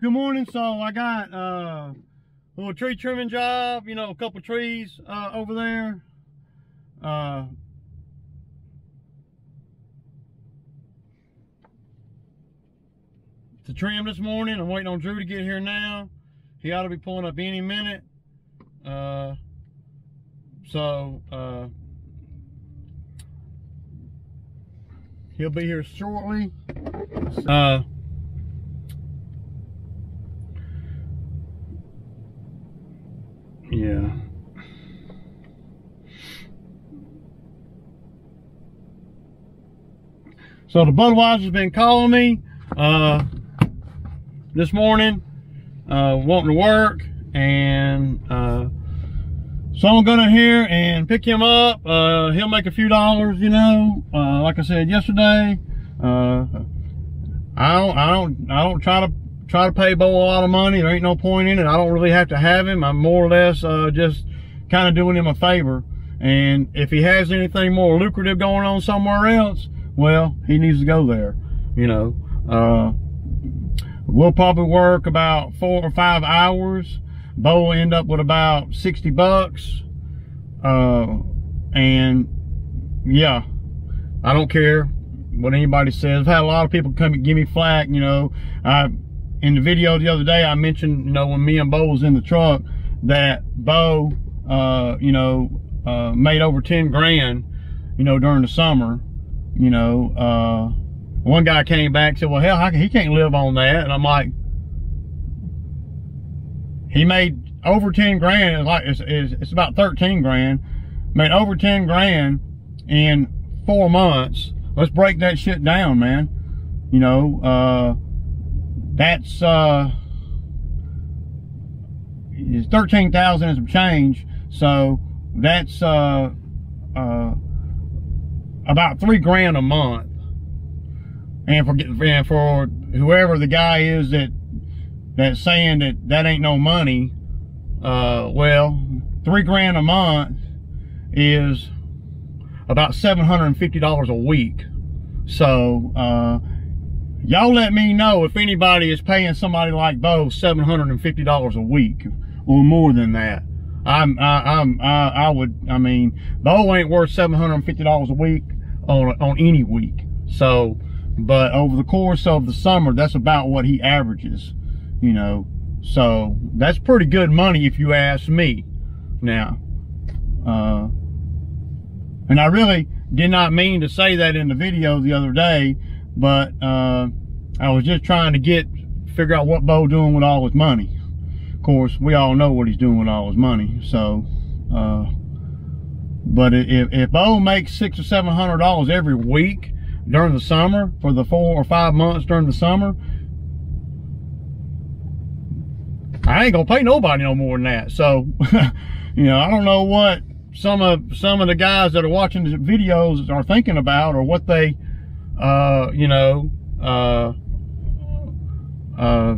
Good morning. So I got uh, a little tree trimming job, you know, a couple trees uh, over there. Uh, to trim this morning. I'm waiting on Drew to get here now. He ought to be pulling up any minute. Uh, so, uh, he'll be here shortly. Yeah. So the Budweiser's been calling me uh, this morning, uh, wanting to work, and uh, so I'm gonna here and pick him up. Uh, he'll make a few dollars, you know. Uh, like I said yesterday, uh, I don't, I don't, I don't try to try to pay Bo a lot of money. There ain't no point in it. I don't really have to have him. I'm more or less uh, just kind of doing him a favor. And if he has anything more lucrative going on somewhere else, well, he needs to go there. You know, uh, we'll probably work about four or five hours. Bo will end up with about 60 bucks. Uh, and yeah, I don't care what anybody says. I've had a lot of people come and give me flack, you know. I in the video the other day, I mentioned, you know, when me and Bo was in the truck, that Bo, uh, you know, uh, made over 10 grand, you know, during the summer, you know, uh, one guy came back and said, well, hell, he can't live on that. And I'm like, he made over 10 grand. It's like, it's, it's, it's about 13 grand, made over 10 grand in four months. Let's break that shit down, man. You know, uh, that's uh, is 13,000 and some change. So that's uh, uh, about three grand a month. And for, and for whoever the guy is that that's saying that that ain't no money, uh, well, three grand a month is about $750 a week. So, uh, Y'all let me know if anybody is paying somebody like Bo $750 a week or more than that. I'm, I, I'm, I, I would, I mean, Bo ain't worth $750 a week on, on any week. So, but over the course of the summer, that's about what he averages, you know. So that's pretty good money if you ask me now. Uh, and I really did not mean to say that in the video the other day but uh, I was just trying to get figure out what Bo doing with all his money. Of course, we all know what he's doing with all his money. So, uh, but if, if Bo makes six or seven hundred dollars every week during the summer for the four or five months during the summer, I ain't gonna pay nobody no more than that. So, you know, I don't know what some of some of the guys that are watching the videos are thinking about or what they uh, you know, uh, uh,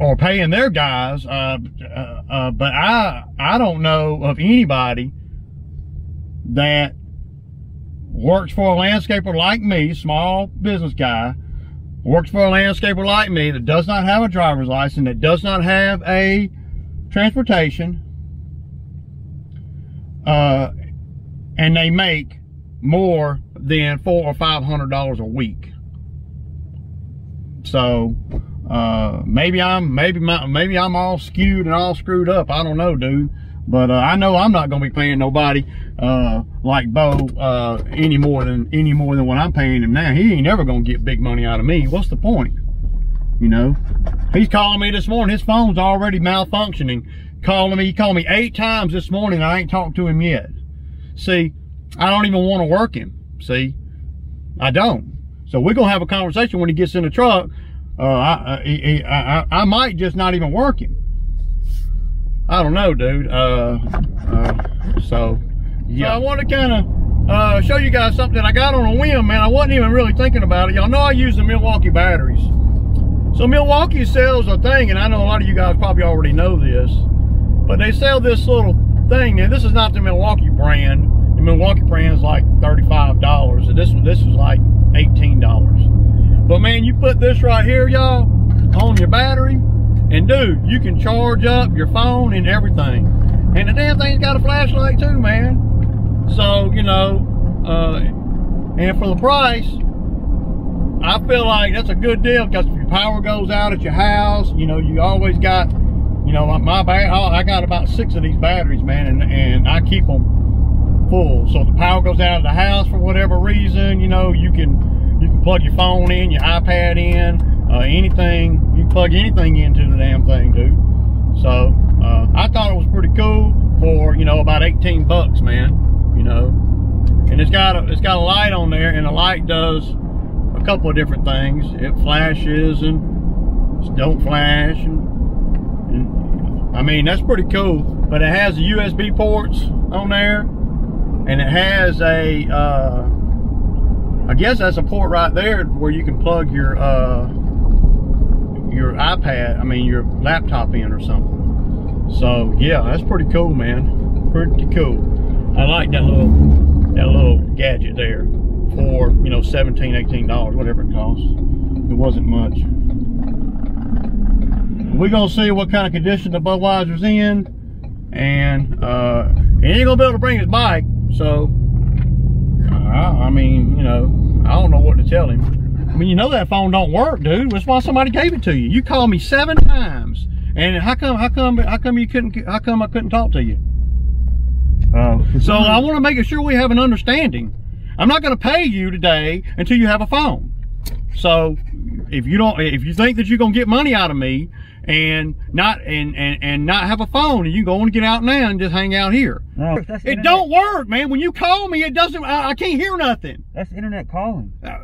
or paying their guys. Uh, uh, uh, but I, I don't know of anybody that works for a landscaper like me, small business guy, works for a landscaper like me that does not have a driver's license, that does not have a transportation, uh, and they make more than four or five hundred dollars a week. So uh, maybe I'm maybe my maybe I'm all skewed and all screwed up. I don't know, dude. But uh, I know I'm not gonna be paying nobody uh, like Bo uh, any more than any more than what I'm paying him now. He ain't never gonna get big money out of me. What's the point? You know, he's calling me this morning. His phone's already malfunctioning. Calling me, he called me eight times this morning. I ain't talked to him yet. See, I don't even want to work him. See, I don't. So we're gonna have a conversation when he gets in the truck. Uh, I, I, I, I, might just not even work him. I don't know, dude. Uh, uh, so yeah, so I want to kind of uh, show you guys something that I got on a whim, man. I wasn't even really thinking about it. Y'all know I use the Milwaukee batteries. So Milwaukee sells a thing, and I know a lot of you guys probably already know this, but they sell this little thing. And this is not the Milwaukee brand the Milwaukee brand is like $35. And this, one, this was like $18. But man, you put this right here, y'all, on your battery, and dude, you can charge up your phone and everything. And the damn thing's got a flashlight too, man. So, you know, uh, and for the price, I feel like that's a good deal because if your power goes out at your house, you know, you always got, you know, my, my I got about six of these batteries, man, and, and I keep them full. So if the power goes out of the house for whatever reason, you know, you can, you can plug your phone in, your iPad in, uh, anything, you can plug anything into the damn thing, dude. So, uh, I thought it was pretty cool for, you know, about 18 bucks, man, you know. And it's got a, it's got a light on there and the light does a couple of different things. It flashes and don't flash. And, and, I mean, that's pretty cool. But it has USB ports on there. And it has a, uh, I guess that's a port right there where you can plug your, uh, your iPad, I mean, your laptop in or something. So, yeah, that's pretty cool, man. Pretty cool. I like that little, that little gadget there for, you know, 17 $18, whatever it costs. It wasn't much. We're to see what kind of condition the Budweiser's in. And uh, he ain't to be able to bring his bike. So, I, I mean, you know, I don't know what to tell him. I mean, you know that phone don't work, dude. That's why somebody gave it to you. You called me seven times. And how come, how come, how come you couldn't, how come I couldn't talk to you? Uh, so I want to make sure we have an understanding. I'm not going to pay you today until you have a phone. So if you don't, if you think that you're going to get money out of me and not, and, and, and not have a phone and you go and get out now and just hang out here. No, It that's internet. don't work, man. When you call me, it doesn't, I, I can't hear nothing. That's internet calling Uh,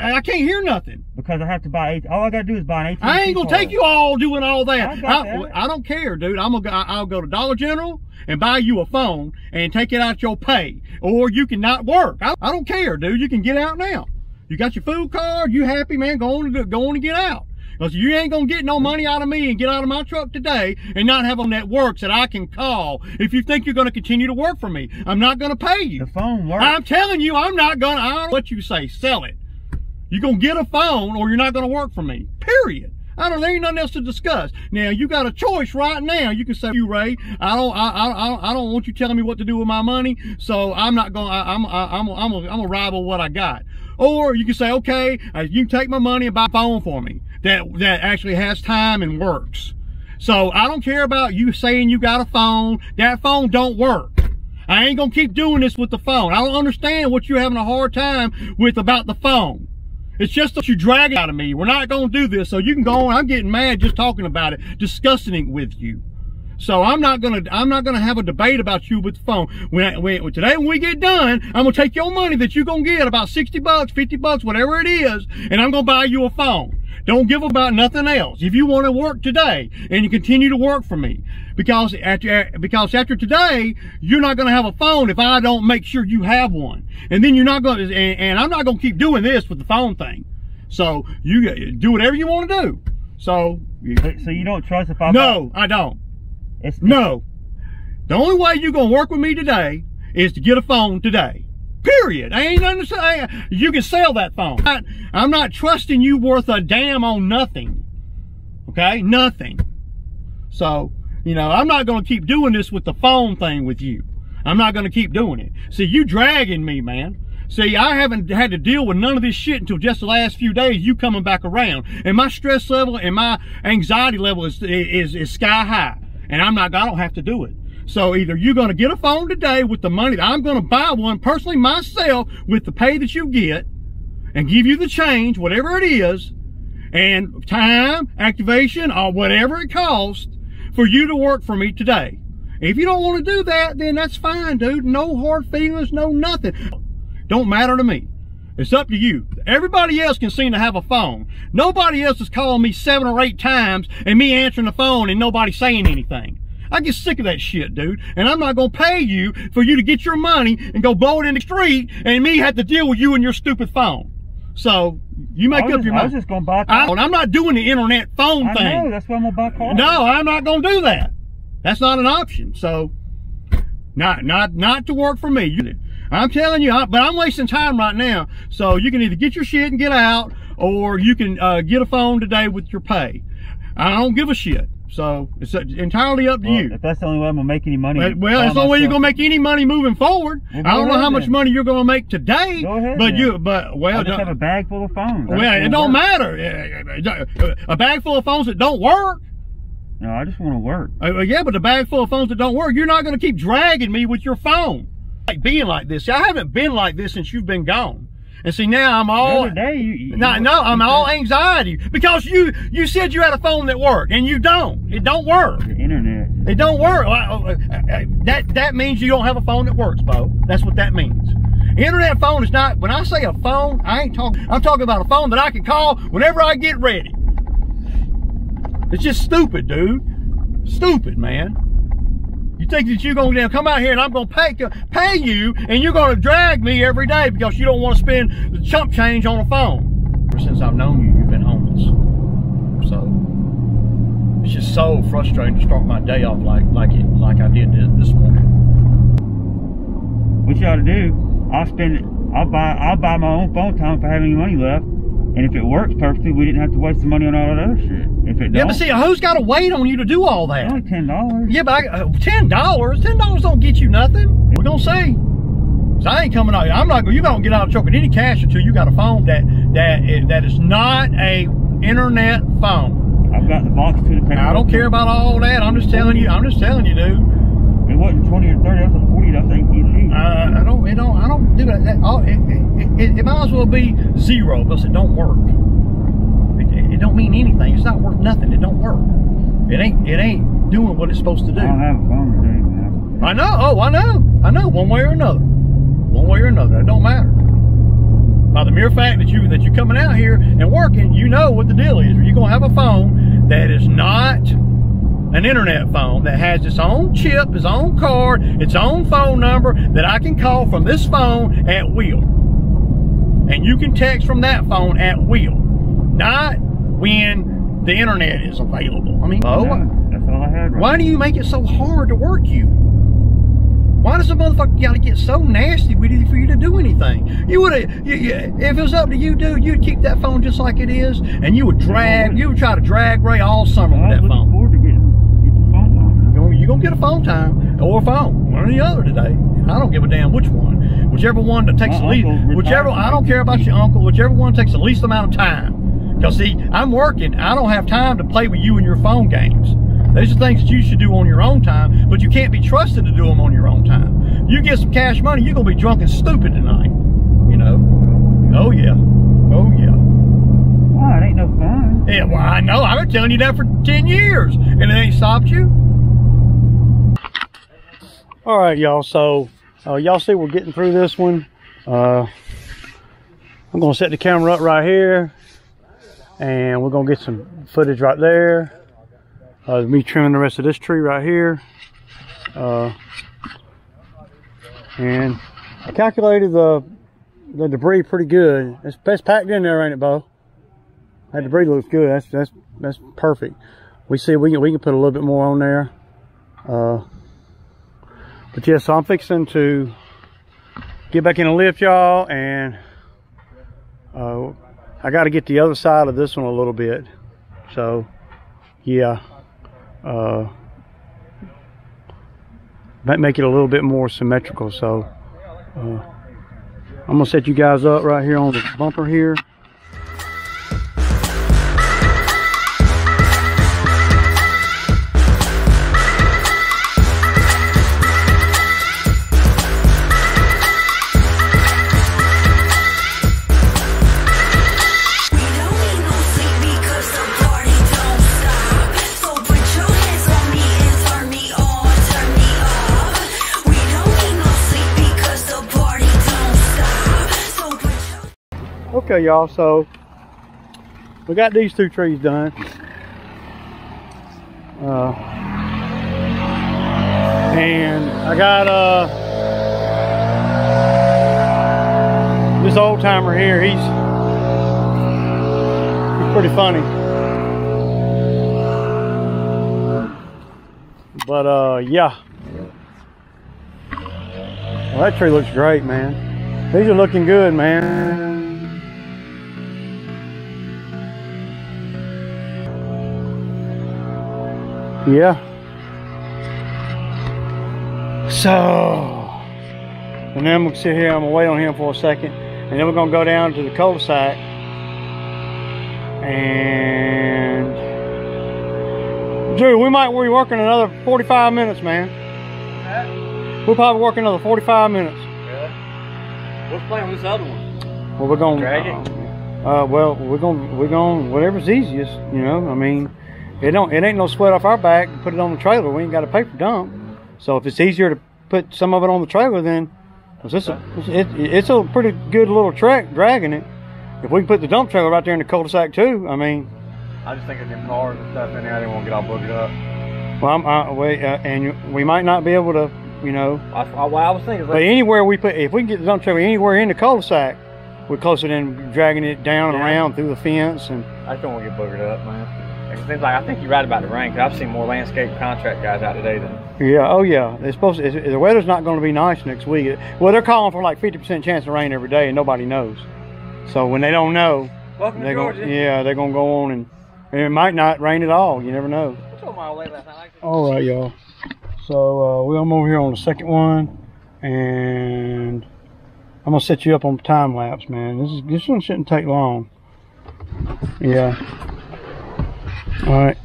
I can't hear nothing. because I have to buy. All I gotta do is buy an AT&T I ain't gonna take you all doing all that. I that. I don't care, dude. I'm gonna go, I'll go to Dollar General and buy you a phone and take it out your pay, or you can not work. I, I don't care, dude. You can get out now. You got your food card. You happy, man? Go on and go on and get out. Because you ain't gonna get no money out of me and get out of my truck today and not have on that works that I can call if you think you're gonna continue to work for me. I'm not gonna pay you. The phone works. I'm telling you, I'm not gonna, I don't what you say, sell it. You're gonna get a phone or you're not gonna work for me. Period. I don't, there ain't nothing else to discuss. Now, you got a choice right now. You can say, you Ray, I don't, I, I, I don't- I don't want you telling me what to do with my money. So I'm not gonna, I, I'm, I, I'm, I'm, I'm gonna rival what I got. Or you can say, okay, uh, you can take my money and buy a phone for me that, that actually has time and works. So I don't care about you saying you got a phone. That phone don't work. I ain't gonna keep doing this with the phone. I don't understand what you're having a hard time with about the phone. It's just that you drag out of me. We're not gonna do this. So you can go on. I'm getting mad just talking about it, discussing it with you. So I'm not gonna, I'm not gonna have a debate about you with the phone. When, when, today when we get done, I'm gonna take your money that you're gonna get, about 60 bucks, 50 bucks, whatever it is, and I'm gonna buy you a phone. Don't give about nothing else. If you want to work today and you continue to work for me, because after, because after today, you're not going to have a phone if I don't make sure you have one. And then you're not going to, and, and I'm not going to keep doing this with the phone thing. So you do whatever you want to do. So, you- So, you don't trust if I no, I don't. It's, No. The only way you're gonna work with me today is to get a phone today. Period. I ain't to say. You can sell that phone. I, I'm not trusting you worth a damn on nothing. Okay? Nothing. So, you know, I'm not gonna keep doing this with the phone thing with you. I'm not gonna keep doing it. See, you dragging me, man. See, I haven't had to deal with none of this shit until just the last few days. You coming back around, and my stress level and my anxiety level is is is sky high, and I'm not. I don't have to do it. So either you're going to get a phone today with the money that I'm going to buy one personally myself with the pay that you get, and give you the change, whatever it is, and time, activation, or whatever it costs for you to work for me today. If you don't want to do that, then that's fine, dude. No hard feelings, no nothing. Don't matter to me. It's up to you. Everybody else can seem to have a phone. Nobody else is calling me seven or eight times and me answering the phone and nobody saying anything. I get sick of that shit, dude. And I'm not gonna pay you for you to get your money and go blow it in the street and me have to deal with you and your stupid phone. So you make up just, your I mind. was just gonna buy I. I'm not doing the internet phone I thing. know, that's why I'm gonna buy a car. No, I'm not going to do that. That's not an option. So, not not not to work for me. I'm telling you, I, but I'm wasting time right now. So you can either get your shit and get out, or you can uh, get a phone today with your pay. I don't give a shit. So it's uh, entirely up to Well, you. If that's the only way I'm gonna make any money. Well, well, that's the only way you're gonna make any money moving forward. Well, I don't know how ahead much money you're gonna make today, Go ahead but then. you, but well, I just have a bag full of phones. Well, it don't work. matter. A bag full of phones that don't work. No, I just want to work. Uh, yeah, but a bag full of phones that don't work, you're not going to keep dragging me with your phone. Like being like this. See, I haven't been like this since you've been gone. And see, now I'm The all. other day, you, you No, no, I'm all anxiety because you you said you had a phone that worked and you don't. It don't work. The internet. It don't work. That that means you don't have a phone that works, Bo. That's what that means. Internet phone is not. When I say a phone, I ain't talking. I'm talking about a phone that I can call whenever I get ready. It's just stupid, dude. Stupid, man. You think that you're gonna now come out here and I'm gonna pay pay you and you're gonna drag me every day because you don't want to spend the chump change on a phone. Ever since I've known you, you've been homeless. So it's just so frustrating to start my day off like like it like I did this morning. What to do? I'll spend. I'll buy. I'll buy my own phone time have any money left. And if it works perfectly, we didn't have to waste the money on all that other shit. If it Yeah, but see, who's got to wait on you to do all that? only ten dollars. Yeah, but I, uh, ten dollars, ten dollars don't get you nothing. We're gonna see. 'Cause I ain't coming out. I'm not. You don't get out of choking any cash until you got a phone that that is, that is not a internet phone. I've got the box to the paper. I don't care about all that. I'm just telling you. I'm just telling you, dude. It wasn't twenty or thirty. That was a forty. That's AT&T. Uh, I don't. It don't. I don't do that. that all, it, it, it, it might as well be zero because it don't work. It, it, it don't mean anything. It's not worth nothing. It don't work. It ain't. It ain't doing what it's supposed to do. I don't have a phone today, man. I know. Oh, I know. I know. One way or another. One way or another. It don't matter. By the mere fact that you that you're coming out here and working, you know what the deal is. You're gonna have a phone that is not an internet phone that has its own chip, its own card, its own phone number that I can call from this phone at will. And you can text from that phone at will. Not when the internet is available. I mean, oh, No, that's all I had. Right why do you make it so hard to work you? Why does the motherfucker gotta get so nasty with you for you to do anything? You would have, if it was up to you, dude, you'd keep that phone just like it is, and you would drag, you would try to drag Ray all summer with that phone. forward to getting get the phone time. You're gonna, get a phone time or a phone, one or the other today. I don't give a damn which one, whichever one that takes My the least, whichever. I don't care about your uncle, whichever one takes the least amount of time. Cause see, I'm working. I don't have time to play with you and your phone games. These are things that you should do on your own time, but you can't be trusted to do them on your own time. You get some cash money, you're gonna be drunk and stupid tonight. You know? Oh yeah. Oh yeah. Why? It ain't no fun. Yeah, well, I know. I've been telling you that for 10 years, and it ain't stopped you. All right, y'all. So, uh, y'all see we're getting through this one. Uh, I'm to set the camera up right here, and we're to get some footage right there. Uh, me trimming the rest of this tree right here. Uh, and I calculated the the debris pretty good. It's, it's packed in there, ain't it, Bo? That debris looks good. That's that's that's perfect. We see we can we can put a little bit more on there. But yeah, so I'm fixing to get back in the lift, y'all, and uh, I got to get the other side of this one a little bit. So yeah, uh, might make it a little bit more symmetrical. So uh, I'm gonna set you guys up right here on the bumper here. Okay, y'all, so we got these two trees done. Uh, and I got uh, this old timer here. He's, he's pretty funny. But uh, yeah. Well, that tree looks great, man. These are looking good, man. Yeah. So, and then we'll sit here. I'm gonna wait on him for a second, and then we're gonna go down to the cul-de-sac, and Drew, we might be working another 45 minutes, man. We'll probably work another 45 minutes. What's playing with this other one? Well, we're gonna Drag it? Uh, well, we're gonna we're gonna whatever's easiest. You know, I mean, it don't it ain't no sweat off our back. Put it on the trailer. We ain't got to pay for dump. So if it's easier to put some of it on the trailer, then 'cause it's a, it, it's a pretty good little track dragging it. If we can put the dump trailer right there in the cul-de-sac too, I mean, I just think of them cars and stuff in there. I didn't want to get all boogered up. well, I'm, I, we, uh, and we might not be able to, you know, I, I, what I was thinking but anywhere we put, if we can get the dump trailer anywhere in the cul-de-sac, we're closer than dragging it down and Yeah. around through the fence and. I just don't want to get boogered up, man. It seems like I think you're right about the rain. Cause I've seen more landscape contract guys out today than Yeah, oh yeah. It's supposed to, it's- the weather's not going to be nice next week. Well, they're calling for like 50% chance of rain every day, and nobody knows. So when they don't know, Welcome they're to going, Georgia. yeah, they're going to go on and, and it might not rain at all. You never know. I told my old lady last night. Like, All right, y'all. So uh, we're over here on the second one, and I'm gonna set you up on time lapse, man. This is this one shouldn't take long. Yeah. All right.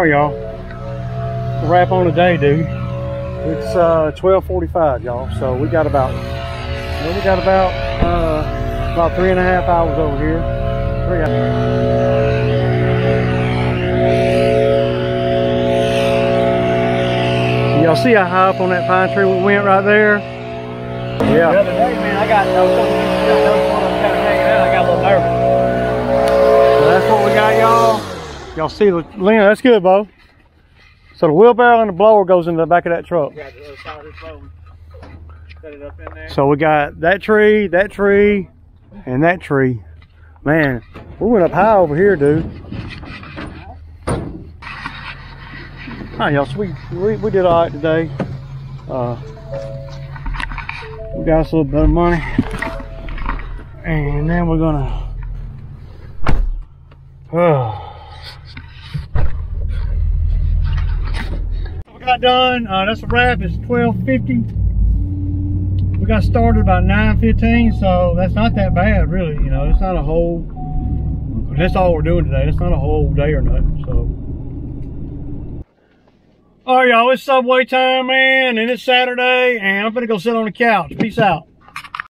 Right, y'all. Wrap on the day, dude. It's uh 12:45, y'all. So we got about well, we got about uh about three and a half hours over here. Three hours. Y'all see how high up on that pine tree we went right there? Yeah. The other day, man, I got, I was talking to you, I one kind of hanging out. I got a little nervous. So that's what we got, y'all. Y'all see the Lena, that's good, Bo. So the wheelbarrow and the blower goes in the back of that truck. Got the other side of this phone. Set it up in there. So we got that tree, that tree, and that tree. Man, we went up high over here, dude. Hi, y'all. So we, we we did all right today. Uh, we got us a little bit of money, and then we're gonna. Oh. We got done. Uh, that's a wrap. It's twelve fifty we got started about 9.15 so that's not that bad really you know it's not a whole that's all we're doing today it's not a whole day or nothing so all right y'all it's subway time man and it's saturday and i'm gonna go sit on the couch peace out